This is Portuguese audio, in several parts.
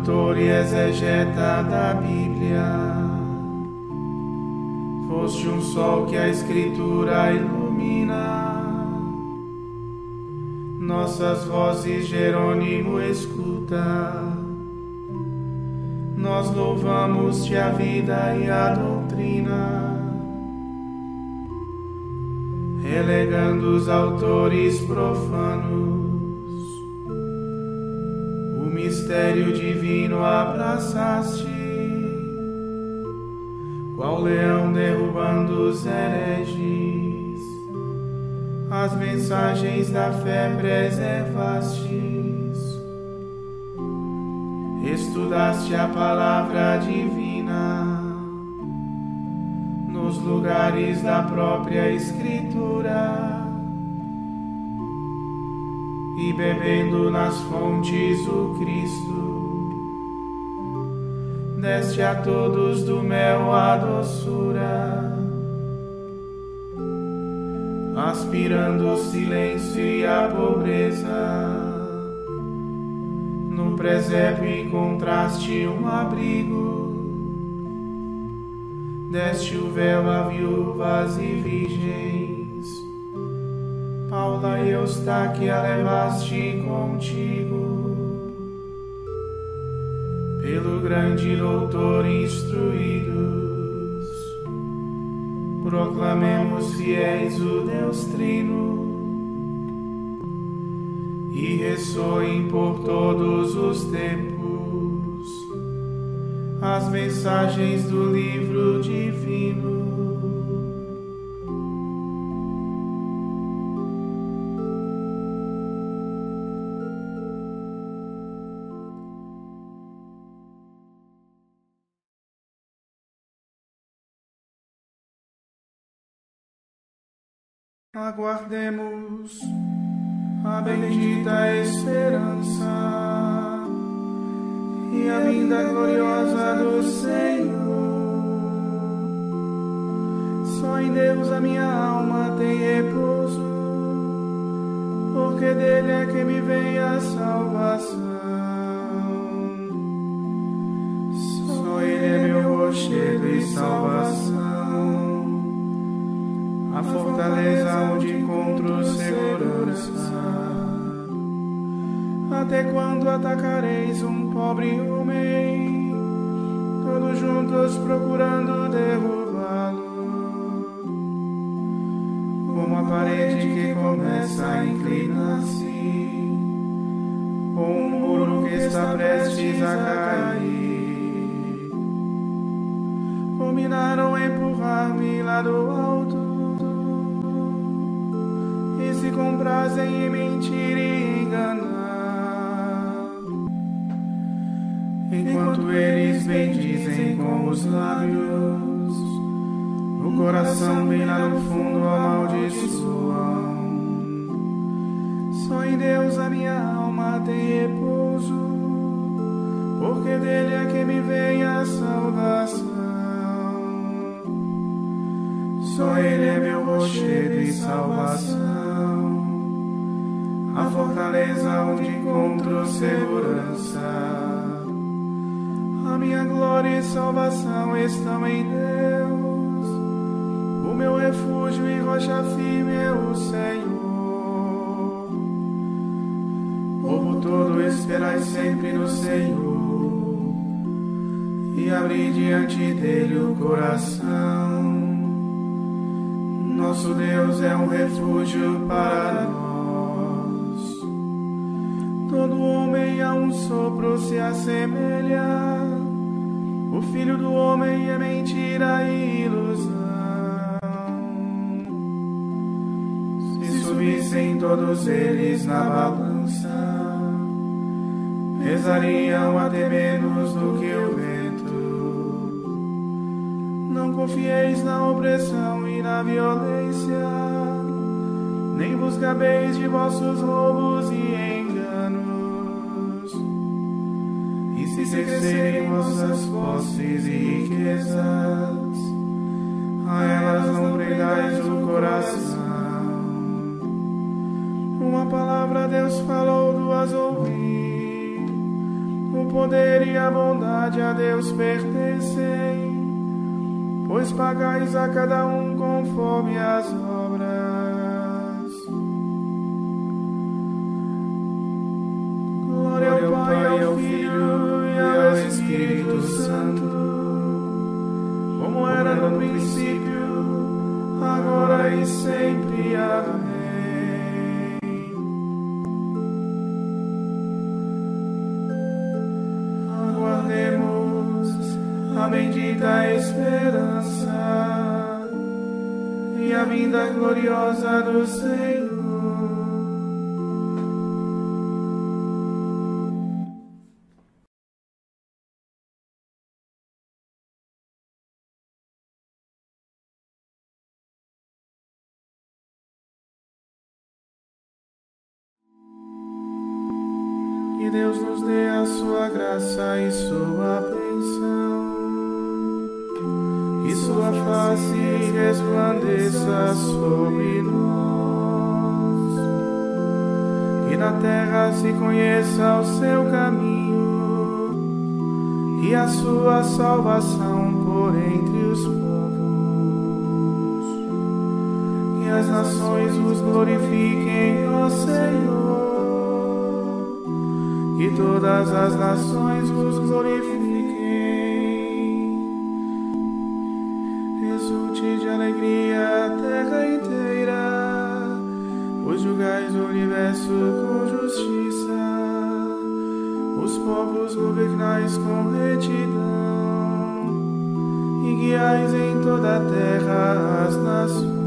Tradutor e exegeta da Bíblia. Foste um sol que a Escritura ilumina. Nossas vozes Jerônimo escuta. Nós louvamos-te a vida e a doutrina, relegando os autores profanos mistério divino abraçaste, qual leão derrubando os hereges, as mensagens da fé preservastes, estudaste a palavra divina nos lugares da própria Escritura e bebendo nas fontes o Cristo, deste a todos do mel a doçura, aspirando o silêncio e a pobreza. No presépio encontraste um abrigo, deste o véu a viúvas e virgens Paula e Eustáquia levaste contigo, pelo grande doutor instruídos, proclamemos fiéis o Deus Trino, e ressoem por todos os tempos as mensagens do livro divino Aguardemos a bendita esperança e a vinda gloriosa do Senhor. Só em Deus a minha alma tem repouso, porque dele é que me vem a salvação. Só Ele é meu rochedo e salvação a fortaleza onde encontro segurança. Até quando atacareis um pobre homem, todos juntos procurando derrubá-lo? Como a parede que começa a inclinar-se, ou um muro que está prestes a cair. Combinaram empurrar-me lá do alto se comprazem em mentir e enganar. Enquanto eles bendizem com os lábios, o coração bem lá no fundo amaldiçoam. Só em Deus a minha alma tem repouso, porque dele é que me vem a salvação. Só Ele é meu rochedo e salvação a fortaleza onde encontro segurança. A minha glória e salvação estão em Deus. O meu refúgio e rocha firme é o Senhor. Povo todo, esperai sempre no Senhor e abri diante dele o coração. Nosso Deus é um refúgio para nós. sopro se assemelha. O filho do homem é mentira e ilusão. Se subissem todos eles na balança, rezariam até menos do que o vento. Não confieis na opressão e na violência, nem vos gabeis de vossos roubos e em se crescerem vossas posses e riquezas, a elas não pregais o coração. Uma palavra Deus falou, duas ouvir. O poder e a bondade a Deus pertencem, pois pagais a cada um conforme as obras. Santo, como era no princípio, agora e sempre. Amém. a bendita esperança e a vinda gloriosa do Senhor. Nos dê a sua graça e sua bênção que sua face resplandeça sobre nós, que na terra se conheça o seu caminho. E a sua salvação por entre os povos, que as nações os glorifiquem, ó Senhor, que todas as nações os glorifiquem. de alegria a terra inteira, pois julgais o universo com justiça, os povos governais com retidão, e guiais em toda a terra as nações.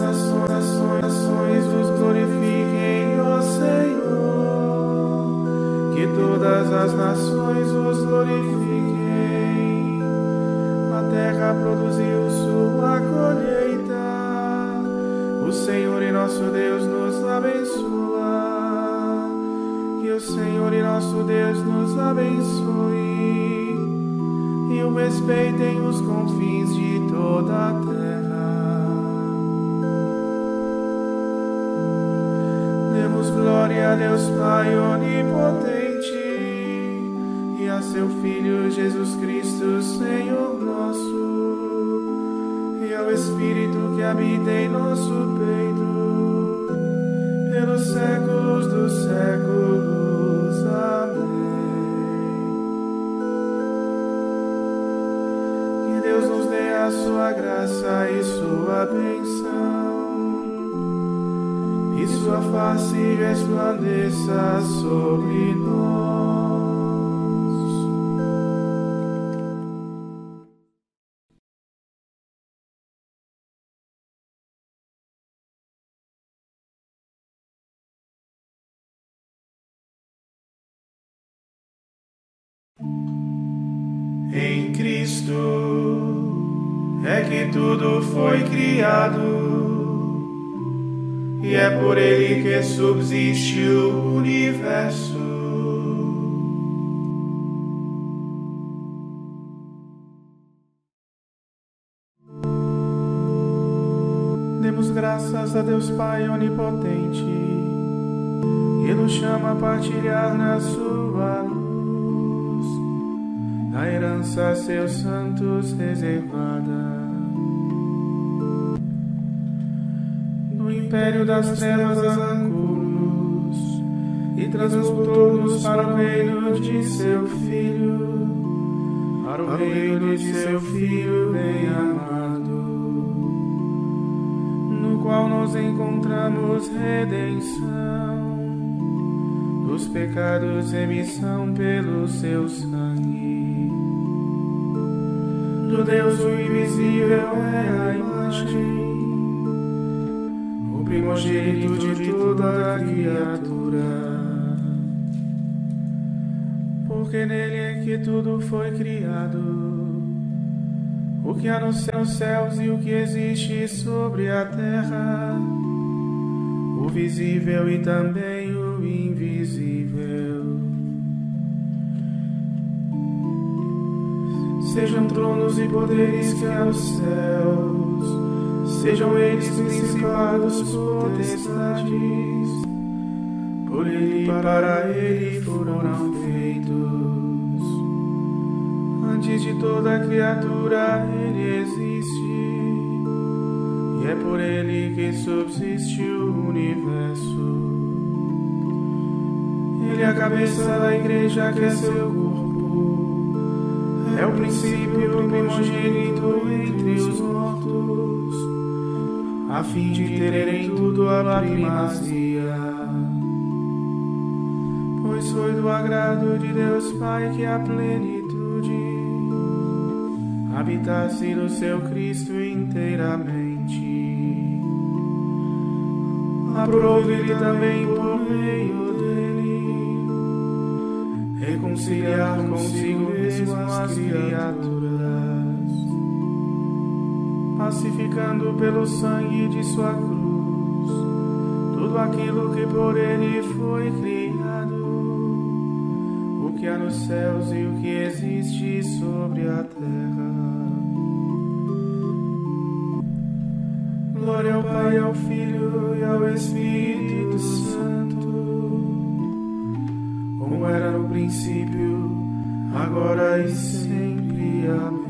Nações, nações, nações os glorifiquem, Senhor, que todas as nações os glorifiquem terra produziu sua colheita. O Senhor e nosso Deus nos abençoa. Que o Senhor e nosso Deus nos abençoe e o respeitem os confins de toda a terra. A Deus Pai onipotente e a seu Filho Jesus Cristo, Senhor nosso, e ao Espírito que habita em nosso peito, pelos séculos dos séculos. Amém. Que Deus nos dê a sua graça e sua bênção. E sua face resplandeça sobre nós. Em Cristo é que tudo foi criado, e é por Ele que subsiste o universo. Demos graças a Deus Pai Onipotente, que nos chama a partilhar na Sua luz a herança a seus santos reservada. Império das trevas arrancou-nos e transportou-nos para o reino de seu Filho, para o reino de seu Filho bem amado, no qual nos encontramos redenção. Dos pecados, remissão pelo seu sangue. Do Deus o invisível é a imagem, primogênito de toda criatura. Porque nele é que tudo foi criado, o que há nos céus e o que existe sobre a terra, o visível e também o invisível. Sejam tronos e poderes que há nos céus, sejam eles principados, potestades, por ele para ele foram feitos. Antes de toda criatura ele existe, e é por ele que subsiste o universo. Ele é a cabeça da igreja que é seu corpo é o princípio primogênito entre os mortos, a fim de ter em tudo a primazia. Pois foi do agrado de Deus Pai que a plenitude habitasse no seu Cristo inteiramente. Aprove ele também por meio reconciliar consigo mesmo as criaturas, pacificando pelo sangue de sua cruz tudo aquilo que por ele foi criado, o que há nos céus e o que existe sobre a terra. Glória ao Pai, ao Filho e ao Espírito Santo como era no princípio, agora e sempre. Amém.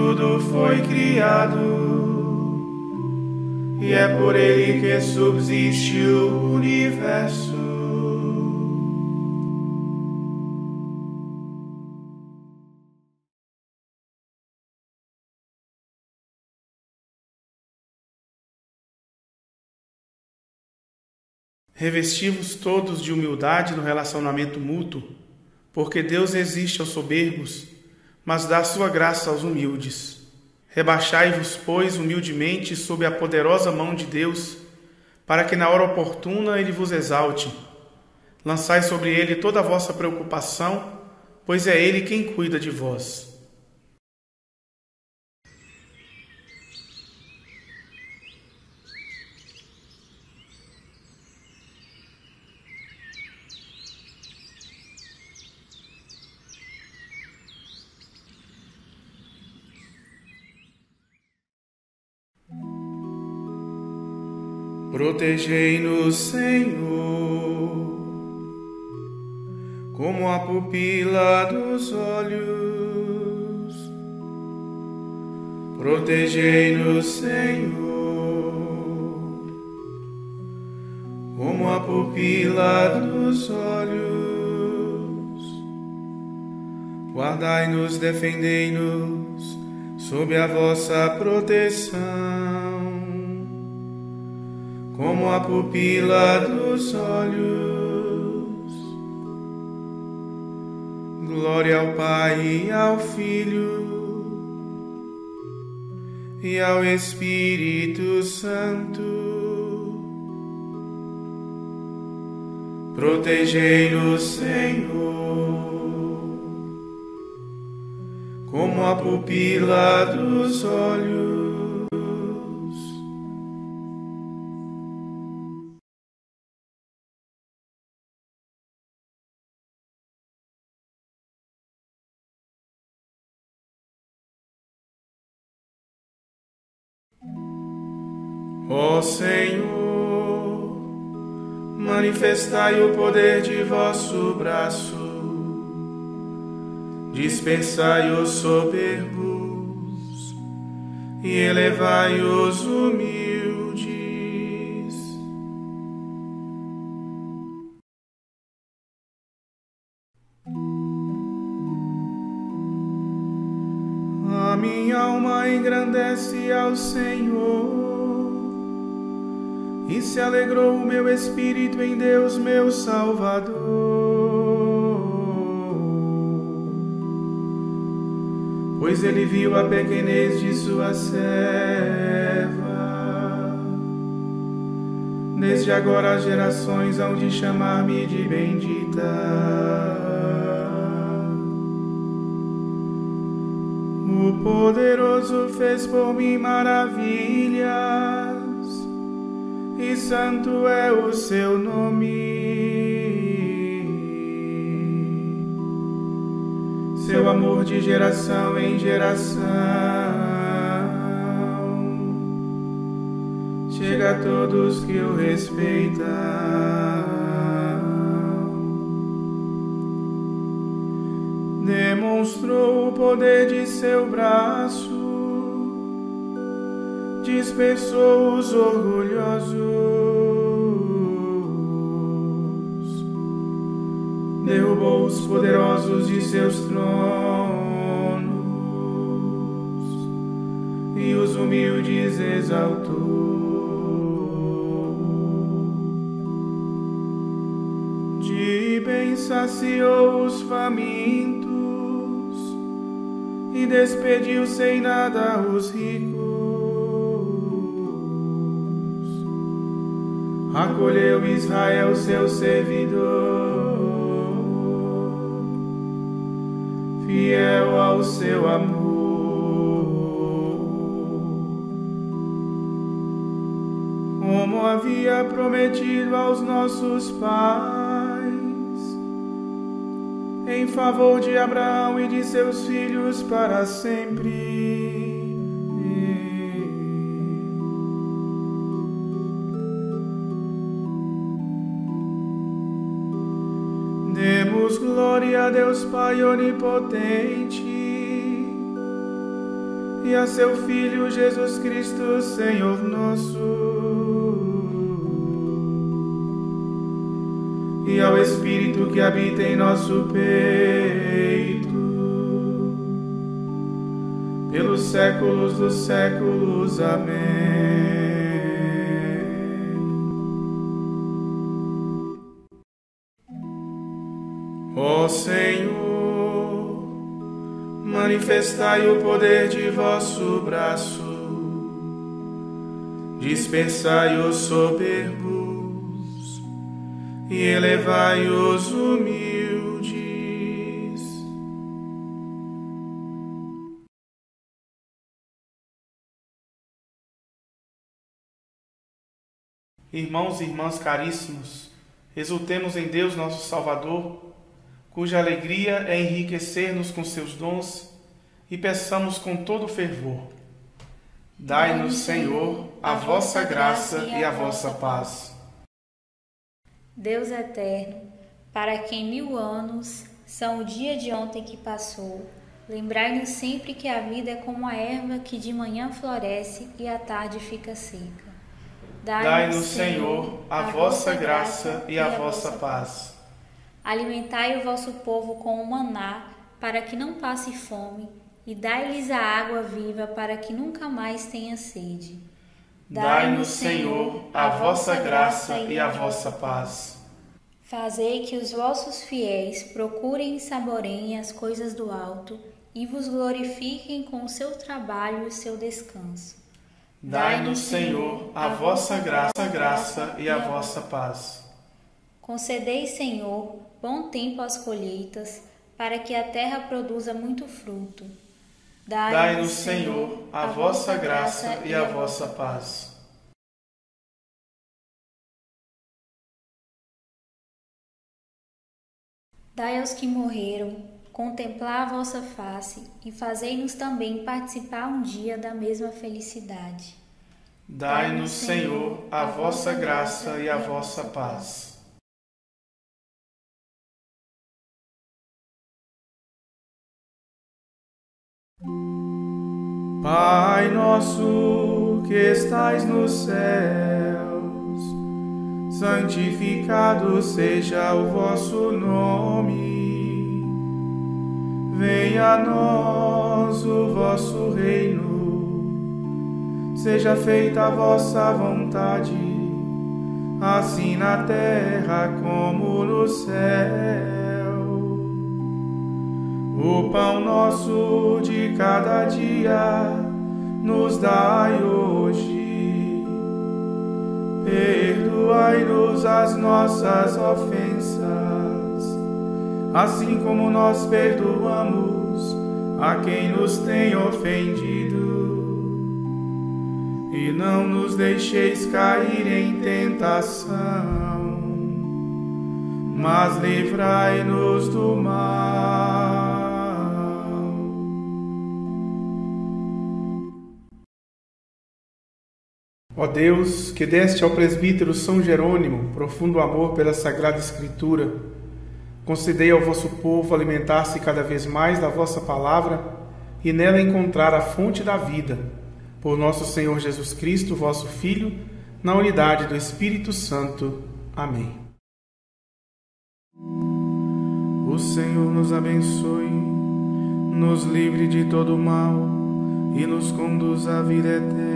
Tudo foi criado, e é por Ele que subsiste o universo. Revestivos todos de humildade no relacionamento mútuo, porque Deus existe aos soberbos, mas dá sua graça aos humildes. Rebaixai-vos, pois, humildemente sob a poderosa mão de Deus, para que na hora oportuna ele vos exalte. Lançai sobre ele toda a vossa preocupação, pois é ele quem cuida de vós. Protegei-nos, Senhor, como a pupila dos olhos. Protegei-nos, Senhor, como a pupila dos olhos. Guardai-nos, defendei-nos sob a vossa proteção como a pupila dos olhos. Glória ao Pai e ao Filho e ao Espírito Santo. Protegei-nos, Senhor, como a pupila dos olhos. Ó Senhor, manifestai o poder de vosso braço, dispersai os soberbos e elevai os humildes. A minha alma engrandece ao Senhor e se alegrou o meu espírito em Deus, meu Salvador, pois ele viu a pequenez de sua serva. Desde agora as gerações hão de chamar-me de bendita. O poderoso fez por mim maravilhas, e santo é o seu nome. Seu amor de geração em geração chega a todos que o respeitam. Demonstrou o poder de seu braço, dispersou os orgulhosos, derrubou os poderosos de seus tronos e os humildes exaltou. bem saciou os famintos e despediu sem nada os ricos. Acolheu Israel, seu servidor, fiel ao seu amor. Como havia prometido aos nossos pais em favor de Abraão e de seus filhos para sempre. Demos glória a Deus Pai onipotente e a seu Filho Jesus Cristo, Senhor nosso e ao Espírito que habita em nosso peito, pelos séculos dos séculos. Amém. Senhor, manifestai o poder de vosso braço, dispersai os soberbos e elevai os humildes. Irmãos e irmãs caríssimos, exultemos em Deus nosso Salvador, cuja alegria é enriquecer-nos com seus dons, e peçamos com todo fervor. Dai-nos, Senhor, a vossa graça e a vossa paz. Deus eterno, para quem mil anos são o dia de ontem que passou, lembrai-nos sempre que a vida é como a erva que de manhã floresce e à tarde fica seca. Dai-nos, Senhor, a, vossa graça e a vossa paz. Alimentai o vosso povo com o maná, para que não passe fome, e dai-lhes a água viva, para que nunca mais tenha sede. Dai-nos, Senhor, a vossa graça e a vossa paz. Fazei que os vossos fiéis procurem e saboreiem as coisas do alto e vos glorifiquem com o seu trabalho e seu descanso. Dai-nos, Senhor, a vossa graça, graça e a vossa paz. Concedei, Senhor, bom tempo às colheitas, para que a terra produza muito fruto Dai-nos, Senhor, a vossa graça e a vossa paz. Dai aos que morreram contemplar a vossa face e fazei-nos também participar um dia da mesma felicidade. Dai-nos, Senhor, a vossa graça e a vossa paz. Pai nosso que estais nos céus, santificado seja o vosso nome. Venha a nós o vosso reino, seja feita a vossa vontade, assim na terra como no céu. O pão nosso de cada dia nos dai hoje. Perdoai-nos as nossas ofensas, assim como nós perdoamos a quem nos tem ofendido. E não nos deixeis cair em tentação mas livrai-nos do mal. Ó Deus, que deste ao presbítero São Jerônimo profundo amor pela Sagrada Escritura, concedei ao vosso povo alimentar-se cada vez mais da vossa palavra e nela encontrar a fonte da vida. Por nosso Senhor Jesus Cristo, vosso Filho, na unidade do Espírito Santo. Amém. O Senhor nos abençoe, nos livre de todo mal e nos conduz à vida eterna.